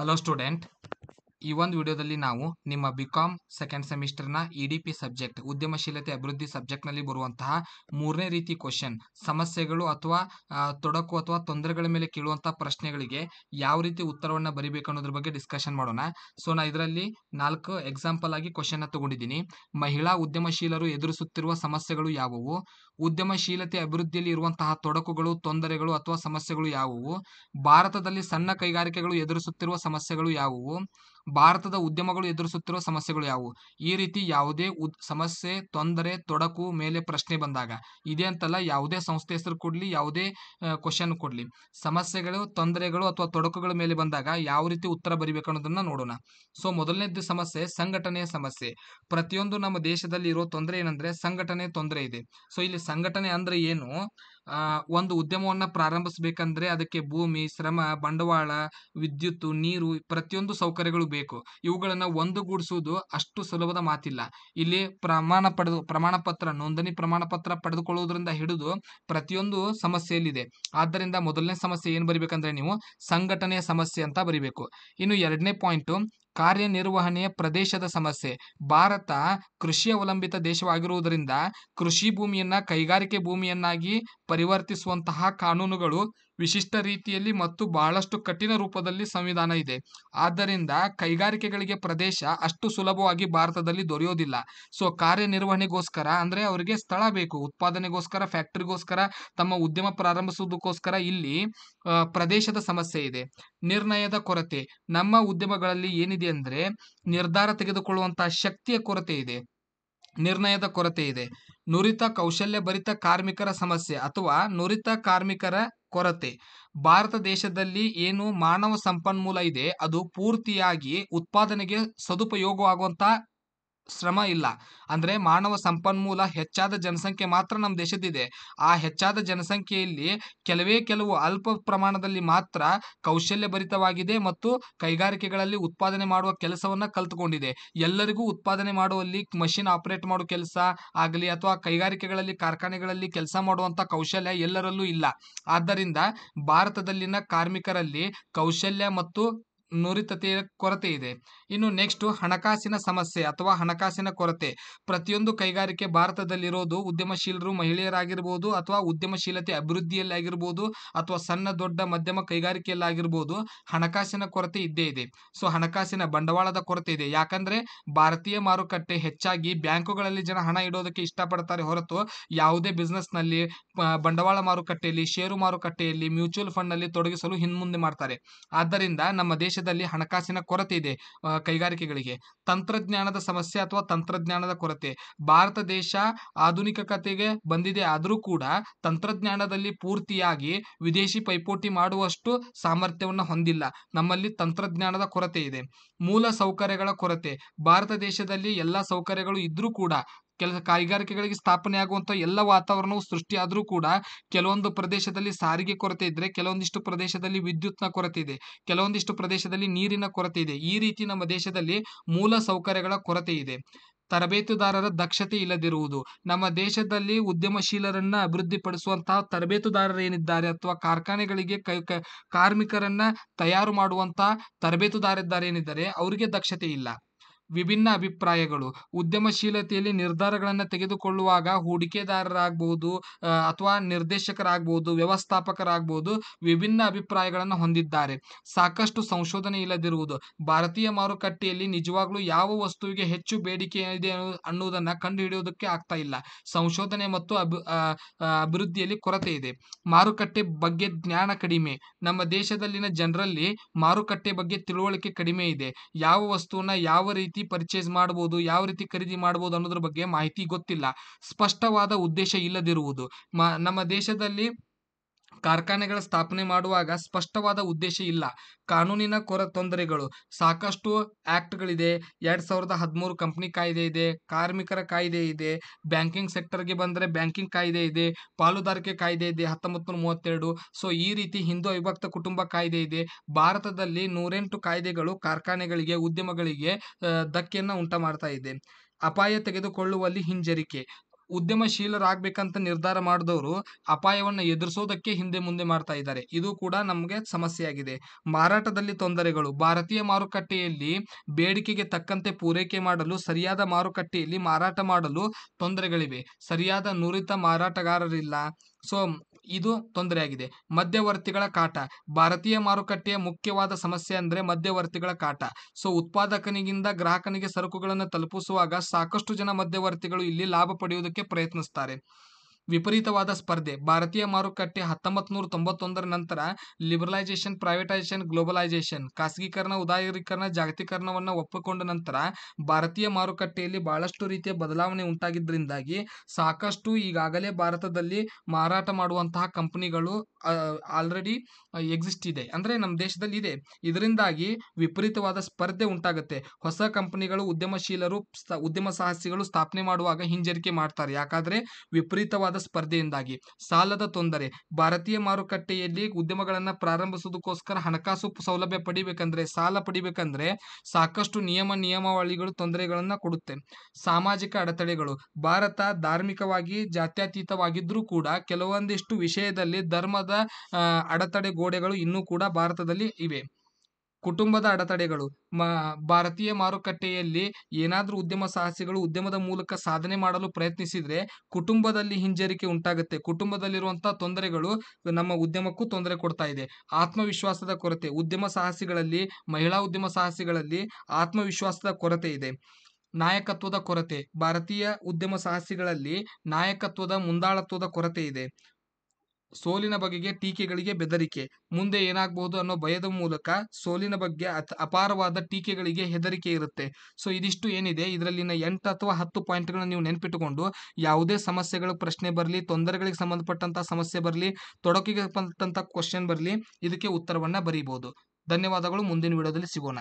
hello student. ಈ ಒಂದು ವಿಡಿಯೋದಲ್ಲಿ ನಾವು ನಿಮ್ಮ ಬಿ ಕಾಮ್ ಸೆಕೆಂಡ್ ಸೆಮಿಸ್ಟರ್ನ ಇ ಡಿ ಪಿ ಸಬ್ಜೆಕ್ಟ್ ಉದ್ಯಮಶೀಲತೆ ಅಭಿವೃದ್ಧಿ ಸಬ್ಜೆಕ್ಟ್ನಲ್ಲಿ ಬರುವಂತಹ ಮೂರನೇ ರೀತಿ ಕ್ವಶನ್ ಸಮಸ್ಯೆಗಳು ಅಥವಾ ತೊಡಕು ಅಥವಾ ತೊಂದರೆಗಳ ಮೇಲೆ ಕೇಳುವಂತಹ ಪ್ರಶ್ನೆಗಳಿಗೆ ಯಾವ ರೀತಿ ಉತ್ತರವನ್ನು ಬರಿಬೇಕು ಅನ್ನೋದ್ರ ಬಗ್ಗೆ ಡಿಸ್ಕಷನ್ ಮಾಡೋಣ. ಸೊ ನಾ ಇದರಲ್ಲಿ ನಾಲ್ಕು ಎಕ್ಸಾಂಪಲ್ ಆಗಿ ಕ್ವಶನ್ನ ತಗೊಂಡಿದ್ದೀನಿ. ಮಹಿಳಾ ಉದ್ಯಮಶೀಲರು ಎದುರಿಸುತ್ತಿರುವ ಸಮಸ್ಯೆಗಳು ಯಾವುವು? ಉದ್ಯಮಶೀಲತೆ ಅಭಿವೃದ್ಧಿಯಲ್ಲಿ ಇರುವಂತಹ ತೊಡಕುಗಳು, ತೊಂದರೆಗಳು ಅಥವಾ ಸಮಸ್ಯೆಗಳು ಯಾವುವು? ಭಾರತದಲ್ಲಿ ಸಣ್ಣ ಕೈಗಾರಿಕೆಗಳು ಎದುರಿಸುತ್ತಿರುವ ಸಮಸ್ಯೆಗಳು ಯಾವುವು? ಭಾರತದ ಉದ್ಯಮಗಳು ಎದುರಿಸುತ್ತಿರುವ ಸಮಸ್ಯೆಗಳು ಯಾವುವು? ಈ ರೀತಿ ಯಾವುದೇ ಉದ್, ಸಮಸ್ಯೆ, ತೊಂದರೆ, ತೊಡಕು ಮೇಲೆ ಪ್ರಶ್ನೆ ಬಂದಾಗ, ಇದೆ ಅಂತಲ್ಲ, ಯಾವುದೇ ಸಂಸ್ಥೆ ಹೆಸರು ಕೊಡ್ಲಿ, ಯಾವುದೇ ಕ್ವಶನ್ ಕೊಡ್ಲಿ. ಸಮಸ್ಯೆಗಳು, ತೊಂದರೆಗಳು ಅಥವಾ ತೊಡಕುಗಳ ಮೇಲೆ ಬಂದಾಗ ಯಾವ ರೀತಿ ಉತ್ತರ ಬರಿಬೇಕು ಅನ್ನೋದನ್ನ ನೋಡೋಣ. ಸೊ, ಮೊದಲನೇದ್ದು ಸಮಸ್ಯೆ, ಸಂಘಟನೆಯ ಸಮಸ್ಯೆ. ಪ್ರತಿಯೊಂದು ನಮ್ಮ ದೇಶದಲ್ಲಿ ಇರೋ ತೊಂದರೆ ಏನಂದ್ರೆ, ಸಂಘಟನೆ ತೊಂದರೆ ಇದೆ. ಸೊ, ಇಲ್ಲಿ ಸಂಘಟನೆ ಅಂದ್ರೆ ಏನು? ಒಂದು ಉದ್ಯಮವನ್ನ ಪ್ರಾರಂಭಿಸಬೇಕಂದ್ರೆ ಅದಕ್ಕೆ ಭೂಮಿ, ಶ್ರಮ, ಬಂಡವಾಳ, ವಿದ್ಯುತ್, ನೀರು, ಪ್ರತಿಯೊಂದು ಸೌಕರ್ಯಗಳು ಬೇಕು ಇವುಗಳನ್ನ ಒಂದುಗೂಡಿಸುವುದು ಅಷ್ಟು ಸುಲಭದ ಮಾತಿಲ್ಲ. ಇಲ್ಲಿ ಪ್ರಮಾಣ ಪಡೆದು ಪ್ರಮಾಣ ಪತ್ರ ನೋಂದಣಿ ಪ್ರಮಾಣ ಪತ್ರ ಪಡೆದುಕೊಳ್ಳುವುದರಿಂದ ಹಿಡಿದು ಪ್ರತಿಯೊಂದು ಸಮಸ್ಯೆಯಲ್ಲಿದೆ. ಆದ್ದರಿಂದ ಮೊದಲನೇ ಸಮಸ್ಯೆ ಏನು ಬರಿಬೇಕಂದ್ರೆ ನೀವು? ಸಂಘಟನೆಯ ಸಮಸ್ಯೆ ಅಂತ ಬರಿಬೇಕು. ಇನ್ನು ಎರಡನೇ ಪಾಯಿಂಟ್, ಕಾರ್ಯನಿರ್ವಹಣೆಯ ಪ್ರದೇಶದ ಸಮಸ್ಯೆ. ಭಾರತ ಕೃಷಿ ಅವಲಂಬಿತ ದೇಶವಾಗಿರುವುದರಿಂದ ಕೃಷಿ ಭೂಮಿಯನ್ನ ಕೈಗಾರಿಕೆ ಭೂಮಿಯನ್ನಾಗಿ ಪರಿವರ್ತಿಸುವಂತಹ ಕಾನೂನುಗಳು ವಿಶಿಷ್ಟ ರೀತಿಯಲ್ಲಿ ಮತ್ತು ಬಹಳಷ್ಟು ಕಠಿಣ ರೂಪದಲ್ಲಿ ಸಂವಿಧಾನ ಇದೆ. ಆದ್ದರಿಂದ ಕೈಗಾರಿಕೆಗಳಿಗೆ ಪ್ರದೇಶ ಅಷ್ಟು ಸುಲಭವಾಗಿ ಭಾರತದಲ್ಲಿ ದೊರೆಯೋದಿಲ್ಲ. ಸೊ, ಕಾರ್ಯನಿರ್ವಹಣೆಗೋಸ್ಕರ, ಅಂದ್ರೆ ಅವರಿಗೆ ಸ್ಥಳ ಬೇಕು. ಉತ್ಪಾದನೆಗೋಸ್ಕರ, ಫ್ಯಾಕ್ಟರಿಗೋಸ್ಕರ, ತಮ್ಮ ಉದ್ಯಮ ಪ್ರಾರಂಭಿಸುವುದಕ್ಕೋಸ್ಕರ ಇಲ್ಲಿ ಪ್ರದೇಶದ ಸಮಸ್ಯೆ ಇದೆ. ನಿರ್ಣಯದ ಕೊರತೆ. ನಮ್ಮ ಉದ್ಯಮಗಳಲ್ಲಿ ಏನಿದೆ ಅಂದ್ರೆ ನಿರ್ಧಾರ ತೆಗೆದುಕೊಳ್ಳುವಂತಹ ಶಕ್ತಿಯ ಕೊರತೆ ಇದೆ. ನಿರ್ಣಯದ ಕೊರತೆ ಇದೆ. ನುರಿತ ಕೌಶಲ್ಯ ಭರಿತ ಕಾರ್ಮಿಕರ ಸಮಸ್ಯೆ ಅಥವಾ ನುರಿತ ಕಾರ್ಮಿಕರ ಕೊರತೆ. ಭಾರತ ದೇಶದಲ್ಲಿ ಏನು ಮಾನವ ಸಂಪನ್ಮೂಲ ಇದೆ ಅದು ಪೂರ್ತಿಯಾಗಿ ಉತ್ಪಾದನೆಗೆ ಸದುಪಯೋಗವಾಗುವಂತ ಶ್ರಮ ಇಲ್ಲ. ಅಂದರೆ ಮಾನವ ಸಂಪನ್ಮೂಲ ಹೆಚ್ಚಾದ ಜನಸಂಖ್ಯೆ ಮಾತ್ರ ನಮ್ಮ ದೇಶದಿದೆ ಆ ಹೆಚ್ಚಾದ ಜನಸಂಖ್ಯೆಯಲ್ಲಿ ಕೆಲವೇ ಕೆಲವು ಅಲ್ಪ ಪ್ರಮಾಣದಲ್ಲಿ ಮಾತ್ರ ಕೌಶಲ್ಯ ಭರಿತವಾಗಿದೆ ಮತ್ತು ಕೈಗಾರಿಕೆಗಳಲ್ಲಿ ಉತ್ಪಾದನೆ ಮಾಡುವ ಕೆಲಸವನ್ನು ಕಲ್ತುಕೊಂಡಿದೆ. ಎಲ್ಲರಿಗೂ ಉತ್ಪಾದನೆ ಮಾಡುವಲ್ಲಿ ಮಷಿನ್ ಆಪರೇಟ್ ಮಾಡೋ ಕೆಲಸ ಆಗಲಿ ಅಥವಾ ಕೈಗಾರಿಕೆಗಳಲ್ಲಿ, ಕಾರ್ಖಾನೆಗಳಲ್ಲಿ ಕೆಲಸ ಮಾಡುವಂಥ ಕೌಶಲ್ಯ ಎಲ್ಲರಲ್ಲೂ ಇಲ್ಲ. ಆದ್ದರಿಂದ ಭಾರತದಲ್ಲಿನ ಕಾರ್ಮಿಕರಲ್ಲಿ ಕೌಶಲ್ಯ ಮತ್ತು ನುರಿತತೆಯ ಕೊರತೆ ಇದೆ. ಇನ್ನು ನೆಕ್ಸ್ಟ್ ಹಣಕಾಸಿನ ಸಮಸ್ಯೆ ಅಥವಾ ಹಣಕಾಸಿನ ಕೊರತೆ. ಪ್ರತಿಯೊಂದು ಕೈಗಾರಿಕೆ ಭಾರತದಲ್ಲಿರೋದು ಉದ್ಯಮಶೀಲರು ಮಹಿಳೆಯರಾಗಿರ್ಬೋದು ಅಥವಾ ಉದ್ಯಮಶೀಲತೆ ಅಭಿವೃದ್ಧಿಯಲ್ಲಿ ಆಗಿರ್ಬೋದು ಅಥವಾ ಸಣ್ಣ, ದೊಡ್ಡ, ಮಧ್ಯಮ ಕೈಗಾರಿಕೆಯಲ್ಲಾಗಿರ್ಬೋದು ಹಣಕಾಸಿನ ಕೊರತೆ ಇದ್ದೇ ಇದೆ. ಸೊ ಹಣಕಾಸಿನ ಬಂಡವಾಳದ ಕೊರತೆ ಇದೆ. ಯಾಕಂದ್ರೆ ಭಾರತೀಯ ಮಾರುಕಟ್ಟೆ ಹೆಚ್ಚಾಗಿ ಬ್ಯಾಂಕುಗಳಲ್ಲಿ ಜನ ಹಣ ಇಡೋದಕ್ಕೆ ಇಷ್ಟಪಡ್ತಾರೆ ಹೊರತು ಯಾವುದೇ ಬಿಸ್ನೆಸ್ನಲ್ಲಿ ಬಂಡವಾಳ ಮಾರುಕಟ್ಟೆಯಲ್ಲಿ ಷೇರು ಮಾರುಕಟ್ಟೆಯಲ್ಲಿ ಮ್ಯೂಚುವಲ್ ಫಂಡ್ನಲ್ಲಿ ತೊಡಗಿಸಲು ಹಿಂದ್ಮುಂದೆ ಮಾಡ್ತಾರೆ. ಆದ್ದರಿಂದ ನಮ್ಮ ದೇಶದಲ್ಲಿ ಹಣಕಾಸಿನ ಕೊರತೆ ಇದೆ ಕೈಗಾರಿಕೆಗಳಿಗೆ. ತಂತ್ರಜ್ಞಾನದ ಸಮಸ್ಯೆ ಅಥವಾ ತಂತ್ರಜ್ಞಾನದ ಕೊರತೆ. ಭಾರತ ದೇಶ ಆಧುನಿಕತೆಗೆ ಬಂದಿದೆ ಆದರೂ ಕೂಡ ತಂತ್ರಜ್ಞಾನದಲ್ಲಿ ಪೂರ್ತಿಯಾಗಿ ವಿದೇಶಿ ಪೈಪೋಟಿ ಮಾಡುವಷ್ಟು ಸಾಮರ್ಥ್ಯವನ್ನು ಹೊಂದಿಲ್ಲ. ನಮ್ಮಲ್ಲಿ ತಂತ್ರಜ್ಞಾನದ ಕೊರತೆ ಇದೆ. ಮೂಲ ಸೌಕರ್ಯಗಳ ಕೊರತೆ. ಭಾರತ ದೇಶದಲ್ಲಿ ಎಲ್ಲ ಸೌಕರ್ಯಗಳು ಇದ್ದರೂ ಕೂಡ ಕೆಲಸ ಕೈಗಾರಿಕೆಗಳಿಗೆ ಸ್ಥಾಪನೆ ಆಗುವಂತ ಎಲ್ಲ ವಾತಾವರಣವು ಸೃಷ್ಟಿಯಾದರೂ ಕೂಡ ಕೆಲವೊಂದು ಪ್ರದೇಶದಲ್ಲಿ ಸಾರಿಗೆ ಕೊರತೆ ಇದ್ರೆ, ಕೆಲವೊಂದಿಷ್ಟು ಪ್ರದೇಶದಲ್ಲಿ ವಿದ್ಯುತ್ನ ಕೊರತೆ ಇದೆ, ಕೆಲವೊಂದಿಷ್ಟು ಪ್ರದೇಶದಲ್ಲಿ ನೀರಿನ ಕೊರತೆ ಇದೆ. ಈ ರೀತಿ ನಮ್ಮ ದೇಶದಲ್ಲಿ ಮೂಲ ಸೌಕರ್ಯಗಳ ಕೊರತೆ ಇದೆ. ತರಬೇತುದಾರರ ದಕ್ಷತೆ ಇಲ್ಲದಿರುವುದು, ನಮ್ಮ ದೇಶದಲ್ಲಿ ಉದ್ಯಮಶೀಲರನ್ನ ಅಭಿವೃದ್ಧಿಪಡಿಸುವಂತಹ ತರಬೇತುದಾರರು ಏನಿದ್ದಾರೆ ಅಥವಾ ಕಾರ್ಖಾನೆಗಳಿಗೆ ಕೈ, ಕಾರ್ಮಿಕರನ್ನ ತಯಾರು ಮಾಡುವಂತಹ ತರಬೇತುದಾರಿದ್ದಾರೆ ಏನಿದ್ದಾರೆ, ಅವರಿಗೆ ದಕ್ಷತೆ ಇಲ್ಲ. ವಿಭಿನ್ನ ಅಭಿಪ್ರಾಯಗಳು. ಉದ್ಯಮಶೀಲತೆಯಲ್ಲಿ ನಿರ್ಧಾರಗಳನ್ನು ತೆಗೆದುಕೊಳ್ಳುವಾಗ ಹೂಡಿಕೆದಾರರಾಗಬಹುದು ಅಥವಾ ನಿರ್ದೇಶಕರಾಗಬಹುದು, ವ್ಯವಸ್ಥಾಪಕರಾಗಬಹುದು ವಿಭಿನ್ನ ಅಭಿಪ್ರಾಯಗಳನ್ನು ಹೊಂದಿದ್ದಾರೆ. ಸಾಕಷ್ಟು ಸಂಶೋಧನೆ ಇಲ್ಲದಿರುವುದು. ಭಾರತೀಯ ಮಾರುಕಟ್ಟೆಯಲ್ಲಿ ನಿಜವಾಗ್ಲೂ ಯಾವ ವಸ್ತುವಿಗೆ ಹೆಚ್ಚು ಬೇಡಿಕೆ ಇದೆ ಅನ್ನೋ- ಅನ್ನುವುದನ್ನ ಕಂಡುಹಿಡಿಯೋದಕ್ಕೆ ಆಗ್ತಾ ಇಲ್ಲ. ಸಂಶೋಧನೆ ಮತ್ತು ಅಭಿವೃದ್ಧಿಯಲ್ಲಿ ಕೊರತೆ ಇದೆ. ಮಾರುಕಟ್ಟೆ ಬಗ್ಗೆ ಜ್ಞಾನ ಕಡಿಮೆ. ನಮ್ಮ ದೇಶದಲ್ಲಿನ ಜನರಲ್ಲಿ ಮಾರುಕಟ್ಟೆ ಬಗ್ಗೆ ತಿಳುವಳಿಕೆ ಕಡಿಮೆ ಇದೆ. ಯಾವ ವಸ್ತುವನ್ನ ಯಾವ ರೀತಿ ಪರ್ಚೇಸ್ ಮಾಡಬಹುದು ಯಾವ ರೀತಿ ಖರೀದಿ ಮಾಡಬಹುದು ಅನ್ನೋದ್ರ ಬಗ್ಗೆ ಮಾಹಿತಿ ಗೊತ್ತಿಲ್ಲ. ಸ್ಪಷ್ಟವಾದ ಉದ್ದೇಶ ಇಲ್ಲದಿರುವುದು. ಮ- ನಮ್ಮ ದೇಶದಲ್ಲಿ ಕಾರ್ಖಾನೆಗಳ ಸ್ಥಾಪನೆ ಮಾಡುವಾಗ ಸ್ಪಷ್ಟವಾದ ಉದ್ದೇಶ ಇಲ್ಲ. ಕಾನೂನಿನ ಕೊರ ತೊಂದರೆಗಳು. ಸಾಕಷ್ಟು ಆ್ಯಕ್ಟ್ಗಳಿದೆ ಎರಡು ಸಾವಿರದ ಹದಿಮೂರು ಕಂಪ್ನಿ ಕಾಯ್ದೆ ಇದೆ. ಕಾರ್ಮಿಕರ ಕಾಯ್ದೆ ಇದೆ. ಬ್ಯಾಂಕಿಂಗ್ ಸೆಕ್ಟರ್ಗೆ ಬಂದರೆ ಬ್ಯಾಂಕಿಂಗ್ ಕಾಯ್ದೆ ಇದೆ. ಪಾಲುದಾರಿಕೆ ಕಾಯ್ದೆ ಇದೆ. ಹತ್ತೊಂಬತ್ತು ನೂರ ಮೂವತ್ತೆರಡು. ಸೊ, ಈ ರೀತಿ ಹಿಂದೂ ಅವಿಭಕ್ತ ಕುಟುಂಬ ಕಾಯ್ದೆ ಇದೆ. ಭಾರತದಲ್ಲಿ ನೂರೆಂಟು ಕಾಯ್ದೆಗಳು ಕಾರ್ಖಾನೆಗಳಿಗೆ, ಉದ್ಯಮಗಳಿಗೆ ಧಕ್ಕೆಯನ್ನು ಉಂಟು ಮಾಡ್ತಾ ಇದೆ. ಅಪಾಯ ತೆಗೆದುಕೊಳ್ಳುವಲ್ಲಿ ಹಿಂಜರಿಕೆ. ಉದ್ಯಮಶೀಲರಾಗಬೇಕಂತ ನಿರ್ಧಾರ ಮಾಡಿದವರು ಅಪಾಯವನ್ನು ಎದುರಿಸೋದಕ್ಕೆ ಹಿಂದೆ ಮುಂದೆ ಮಾಡ್ತಾ ಇದ್ದಾರೆ. ಇದು ಕೂಡ ನಮಗೆ ಸಮಸ್ಯೆಯಾಗಿದೆ. ಮಾರಾಟದಲ್ಲಿ ತೊಂದರೆಗಳು. ಭಾರತೀಯ ಮಾರುಕಟ್ಟೆಯಲ್ಲಿ ಬೇಡಿಕೆಗೆ ತಕ್ಕಂತೆ ಪೂರೈಕೆ ಮಾಡಲು, ಸರಿಯಾದ ಮಾರುಕಟ್ಟೆಯಲ್ಲಿ ಮಾರಾಟ ಮಾಡಲು ತೊಂದರೆಗಳಿವೆ. ಸರಿಯಾದ ನುರಿತ ಮಾರಾಟಗಾರರಿಲ್ಲ. ಸೊ ಇದು ತೊಂದರೆಯಾಗಿದೆ. ಮಧ್ಯವರ್ತಿಗಳ ಕಾಟ. ಭಾರತೀಯ ಮಾರುಕಟ್ಟೆಯ ಮುಖ್ಯವಾದ ಸಮಸ್ಯೆ ಅಂದರೆ ಮಧ್ಯವರ್ತಿಗಳ ಕಾಟ. ಸೊ, ಉತ್ಪಾದಕನಿಗಿಂದ ಗ್ರಾಹಕನಿಗೆ ಸರಕುಗಳನ್ನು ತಲುಪಿಸುವಾಗ ಸಾಕಷ್ಟು ಜನ ಮಧ್ಯವರ್ತಿಗಳು ಇಲ್ಲಿ ಲಾಭ ಪಡೆಯುವುದಕ್ಕೆ ಪ್ರಯತ್ನಿಸ್ತಾರೆ. ವಿಪರೀತವಾದ ಸ್ಪರ್ಧೆ. ಭಾರತೀಯ ಮಾರುಕಟ್ಟೆ ಹತ್ತೊಂಬತ್ತು ನೂರ ತೊಂಬತ್ತೊಂದರ ನಂತರ ಲಿಬರಲೈಸೇಷನ್, ಪ್ರೈವೇಟೈಸೇಷನ್, ಗ್ಲೋಬಲೈಸೇಷನ್, ಖಾಸಗೀಕರಣ, ಉದಾರೀಕರಣ, ಜಾಗತೀಕರಣವನ್ನು ಒಪ್ಪಿಕೊಂಡ ನಂತರ ಭಾರತೀಯ ಮಾರುಕಟ್ಟೆಯಲ್ಲಿ ಬಹಳಷ್ಟು ರೀತಿಯ ಬದಲಾವಣೆ ಉಂಟಾಗಿದ್ದರಿಂದಾಗಿ ಸಾಕಷ್ಟು ಈಗಾಗಲೇ ಭಾರತದಲ್ಲಿ ಮಾರಾಟ ಮಾಡುವಂತಹ ಕಂಪನಿಗಳು ಆಲ್ರೆಡಿ ಎಕ್ಸಿಸ್ಟ್ ಇದೆ. ಅಂದರೆ ನಮ್ಮ ದೇಶದಲ್ಲಿ ಇದೆ. ಇದರಿಂದಾಗಿ ವಿಪರೀತವಾದ ಸ್ಪರ್ಧೆ ಉಂಟಾಗುತ್ತೆ. ಹೊಸ ಕಂಪನಿಗಳು, ಉದ್ಯಮಶೀಲರು ಉದ್ಯಮ ಸಾಹಸಿಗಳು ಸ್ಥಾಪನೆ ಮಾಡುವಾಗ ಹಿಂಜರಿಕೆ ಮಾಡ್ತಾರೆ. ಯಾಕಾದರೆ ವಿಪರೀತವಾದ ಸ್ಪರ್ಧೆಯಿಂದಾಗಿ. ಸಾಲದ ತೊಂದರೆ. ಭಾರತೀಯ ಮಾರುಕಟ್ಟೆಯಲ್ಲಿ ಉದ್ಯಮಗಳನ್ನ ಪ್ರಾರಂಭಿಸೋದಕ್ಕೋಸ್ಕರ ಹಣಕಾಸು ಸೌಲಭ್ಯ ಪಡಿಬೇಕಂದ್ರೆ, ಸಾಲ ಪಡಿಬೇಕಂದ್ರೆ ಸಾಕಷ್ಟು ನಿಯಮ ನಿಯಮಾವಳಿಗಳು ತೊಂದರೆಗಳನ್ನ ಕೊಡುತ್ತೆ. ಸಾಮಾಜಿಕ ಅಡೆತಡೆಗಳು. ಭಾರತ ಧಾರ್ಮಿಕವಾಗಿ ಜಾತ್ಯತೀತವಾಗಿದ್ರೂ ಕೂಡ ಕೆಲವೊಂದಿಷ್ಟು ವಿಷಯದಲ್ಲಿ ಧರ್ಮದ ಅಡೆತಡೆ ಗೋಡೆಗಳು ಇನ್ನೂ ಕೂಡ ಭಾರತದಲ್ಲಿ ಇವೆ. ಕುಟುಂಬದ ಅಡೆತಡೆಗಳು. ಮ, ಭಾರತೀಯ ಮಾರುಕಟ್ಟೆಯಲ್ಲಿ ಏನಾದರೂ ಉದ್ಯಮ ಸಾಹಸಿಗಳು ಉದ್ಯಮದ ಮೂಲಕ ಸಾಧನೆ ಮಾಡಲು ಪ್ರಯತ್ನಿಸಿದ್ರೆ ಕುಟುಂಬದಲ್ಲಿ ಹಿಂಜರಿಕೆ ಉಂಟಾಗುತ್ತೆ. ಕುಟುಂಬದಲ್ಲಿರುವಂತಹ ತೊಂದರೆಗಳು ನಮ್ಮ ಉದ್ಯಮಕ್ಕೂ ತೊಂದರೆ ಕೊಡ್ತಾ ಇದೆ. ಆತ್ಮವಿಶ್ವಾಸದ ಕೊರತೆ. ಉದ್ಯಮ ಸಾಹಸಿಗಳಲ್ಲಿ, ಮಹಿಳಾ ಉದ್ಯಮ ಸಾಹಸಿಗಳಲ್ಲಿ ಆತ್ಮವಿಶ್ವಾಸದ ಕೊರತೆ ಇದೆ. ನಾಯಕತ್ವದ ಕೊರತೆ. ಭಾರತೀಯ ಉದ್ಯಮ ಸಾಹಸಿಗಳಲ್ಲಿ ನಾಯಕತ್ವದ ಮುಂದಾಳತ್ವದ ಕೊರತೆ ಇದೆ. ಸೋಲಿನ ಬಗೆಗೆ ಟೀಕೆಗಳಿಗೆ ಬೆದರಿಕೆ. ಮುಂದೆ ಏನಾಗಬಹುದು ಅನ್ನೋ ಭಯದ ಮೂಲಕ ಸೋಲಿನ ಬಗ್ಗೆ ಅಪಾರವಾದ ಟೀಕೆಗಳಿಗೆ ಹೆದರಿಕೆ ಇರುತ್ತೆ. ಸೊ, ಇದಿಷ್ಟು ಏನಿದೆ. ಇದರಲ್ಲಿನ ಎಂಟು ಅಥವಾ ಹತ್ತು ಪಾಯಿಂಟ್ಗಳನ್ನು ನೀವು ನೆನಪಿಟ್ಟುಕೊಂಡು ಯಾವುದೇ ಸಮಸ್ಯೆಗಳ, ಪ್ರಶ್ನೆ ಬರಲಿ, ತೊಂದರೆಗಳಿಗೆ ಸಂಬಂಧಪಟ್ಟಂತ ಸಮಸ್ಯೆ ಬರಲಿ, ತೊಡಕಿಗೆ ಸಂಬಂಧಪಟ್ಟಂತ ಕ್ವಶನ್ ಬರಲಿ, ಇದಕ್ಕೆ ಉತ್ತರವನ್ನ ಬರೀಬಹುದು ಧನ್ಯವಾದಗಳು. ಮುಂದಿನ ವಿಡಿಯೋದಲ್ಲಿ ಸಿಗೋಣ.